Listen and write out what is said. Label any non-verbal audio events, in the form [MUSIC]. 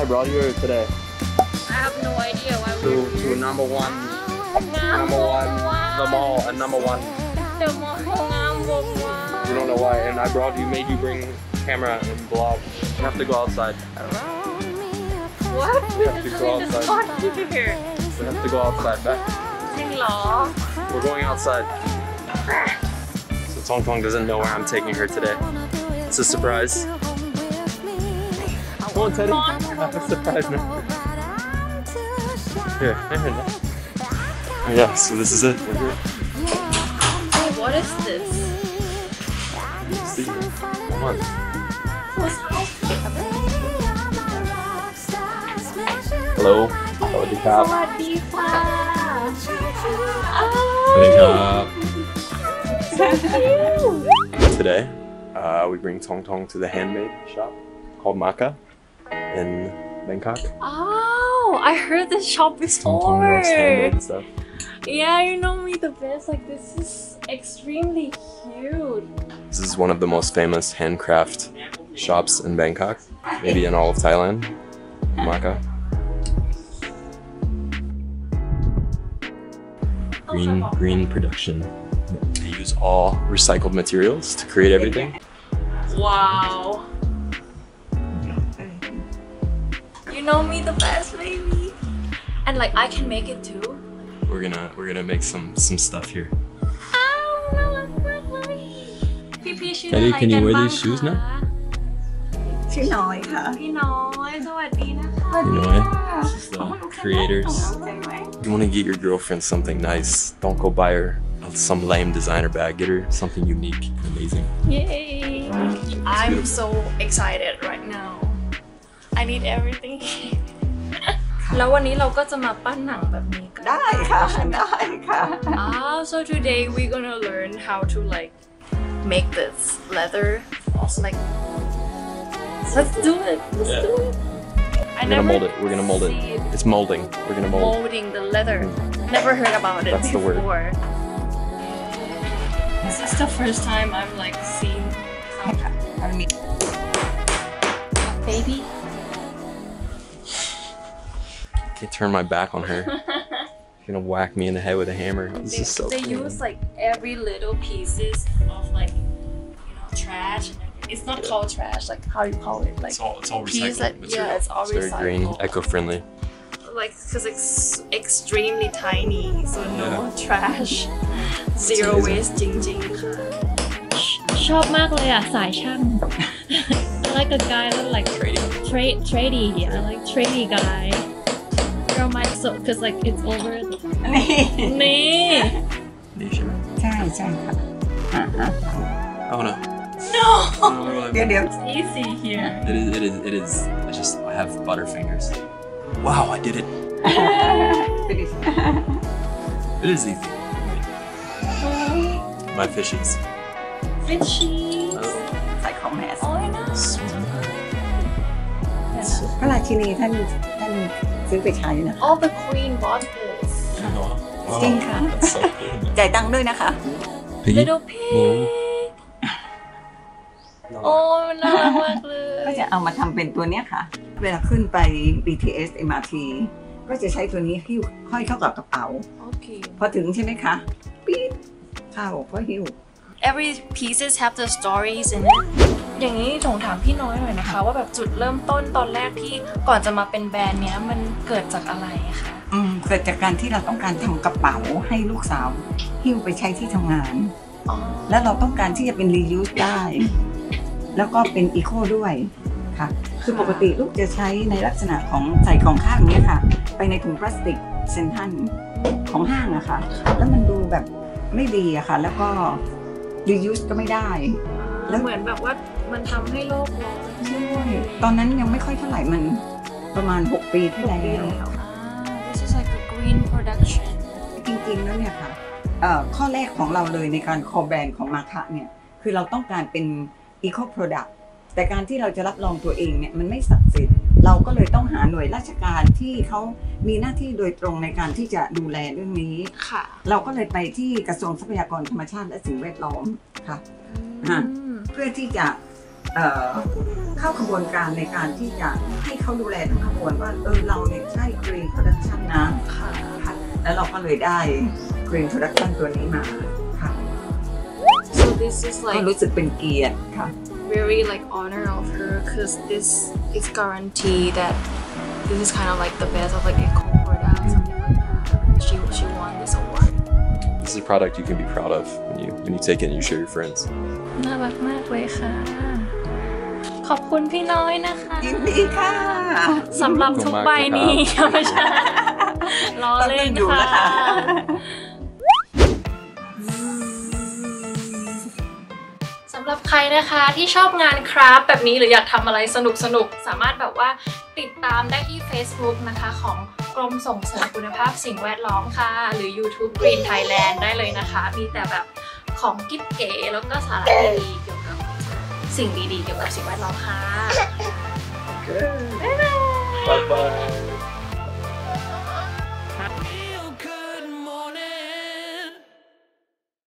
I brought you today? I have no idea. Why to, to number one, number one, the mall, and number one. The mall, number one. You don't know why, and I brought you, made you bring camera and vlog. You have to go outside. What? We have to go outside. We have to go outside, back. We're going outside. So Tong Tong doesn't know where I'm taking her today. It's a surprise. Come on, Teddy. I'm here now. Yeah, so this is it. Here. Hey, what is this? See. Come on. Hello. Hello, the cop. Today, uh, we bring Tong Tong to the handmade shop called Maka in Bangkok. Oh, I heard this shop before. stuff. Yeah, you know me the best. Like this is extremely cute. This is one of the most famous handcraft shops in Bangkok, maybe in all of Thailand. Maka. Green green production. They use all recycled materials to create everything. Wow. You know me the best, baby. And like I can make it too. We're gonna we're gonna make some some stuff here. อ้าวน่ารักมากเลยพี่พี่ชื่อ Eddie, อะไร can กั you น wear บ้าง these shoes คะ now? ชื่อน้อยค่ะ พี่น้อยสวัสดีนะคะ You know what? This is the creators. ใช่ไหม You want to get your girlfriend something nice. Don't go buy her some lame designer bag. Get her something unique and amazing. Yay! I'm so excited right now. I need everything. [LAUGHS] แล้ววันนี้เราก็จะมาปั้นหนังแบบนี้กัน ได้ค่ะ ได้ค่ะ Ah, so today we're gonna learn how to like make this leather. Also, like, let's do it. Let's Yeah. do it. I We're gonna never mold it. We're gonna mold it. see It's molding. We're gonna mold. Molding the leather. Never heard about it That's the word. before. This is the first time I'm like seeing how มันมี baby. Can't turn my back on her. [LAUGHS] She's gonna whack me in the head with a hammer. This They, is so they cool. use like every little pieces of like you know trash. It's not called trash. Like how you call it? Like It's all it's all piece recycled that- material. yeah, it's all very green, recycled. eco-friendly. like because it's extremely tiny, so no Yeah. trash, [LAUGHS] zero amazing. waste จริงๆค่ะ ชอบมากเลยอ่ะ สายช่าง [LAUGHS] I like a guy that like Trading. trade tradie yeah I like tradie guy girl might so because like it's over นี่ นี่ ใช่ใช่ค่ะอ่าฮะ [LAUGHS] Oh no. No No, เดี๋ยวเดี๋ยว easy here It is. It is. It is. I just. I have butter fingers. Wow! I did it. [LAUGHS] ไปดิ It is easy. My fishes. fishies ใส่ของแมส oh no พระราชินีท่านท่าน ซื้อไปใช้นะคะ all the queen bought this Wow, Sting, huh? that's so cool. จ่ายตังค์ด้วยนะคะ Piggy. little pig oh น่ารักมากเลก็ยจะเอามาทำเป็นตัวเนี้ยค่ะ เวลาขึ้นไป BTS MRT ก็จะใช้ตัวนี้หิ้วห้อยเข้ากับกระเป๋า okay พอถึงใช่ไหมคะ ปี๊ดเข้าก็หิ้ว every pieces have the stories in it อย่างนี้ถงถามพี่น้อยหน่อยนะคะ ว่าแบบจุดเริ่มต้นตอนแรกที่ก่อนจะมาเป็นแบรนด์เนี้ยมันเกิดจากอะไรคะอืมเกิดจากการที่เราต้องการทำกระเป๋าให้ลูกสาวหิ้วไปใช้ที่ทำงาน อ๋อแล้วเราต้องการที่จะเป็น reuse ได้ แล้วก็เป็น eco ด้วยค่ะ คือปกติลูกจะใช้ในลักษณะของใส่ของข้างเนี้ยค่ะ ไปในถุงพลาสติกเซนทันของห้างอะค่ะ แล้วมันดูแบบไม่ดีอะค่ะ แล้วก็ reuse ก็ไม่ได้ แล้วเหมือนแบบว่ามันทำให้โลกร้อนใช่ไหมตอนนั้นยังไม่ค่อยเท่าไหร่มันประมาณ 6 ปีที่แล้วอ่า this is like a green production จริงๆแล้วเนี่ยค่ะเอ่อข้อแรกของเราเลยในการคอแบรนด์ของมาคะเนี่ย คือเราต้องการเป็น Eco Product แต่การที่เราจะรับรองตัวเองเนี่ย มันไม่ศักดิ์สิทธิ์ เราก็เลยต้องหาหน่วยราชการที่เขามีหน้าที่โดยตรงในการที่จะดูแลเรื่องนี้ ค่ะ เราก็เลยไปที่กระทรวงทรัพยากรธรรมชาติและสิ่งแวดล้อมค่ะฮะอืมเพื่อที่จะเอ่อเข้าขบวนการในการที่จะให้เขาดูแลทั้งขบวนว่าเออเราเนี่ยใช่ Green Production นะค่ะค่ะแล้วเราก็เลยได้ Green Production ตัวนี้มาค่ะ so this is ก็ like รู้สึกเป็นเกียรติค่ะ very like honor of her because this is guarantee that this is kind of like the best of like eco product something like that she she won this award This is a product you can be proud of when you when you take it and you show your friends. น่ารักมากเลยค่ะ ขอบคุณพี่น้อยนะคะ ยินดีค่ะ สำหรับทุกใบนี้ ไม่ใช่ล้อเล่น อยู่ ค่ะ [LAUGHS] หรับใครนะคะที่ชอบงานคราฟต์แบบนี้หรืออยากทำอะไรสนุกสนุกๆสามารถแบบว่าติดตามได้ที่ Facebook นะคะของกรมส่งเสริมคุณภาพสิ่งแวดล้อมค่ะ หรือ YouTube Green Thailand ได้เลยนะคะ มีแต่แบบของกิ๊บเก๋แล้วก็สาระดีๆเกี่ยวกับสิ่งดีๆ เกี่ยวกับสิ่งแวดล้อมค่ะ Bye bye.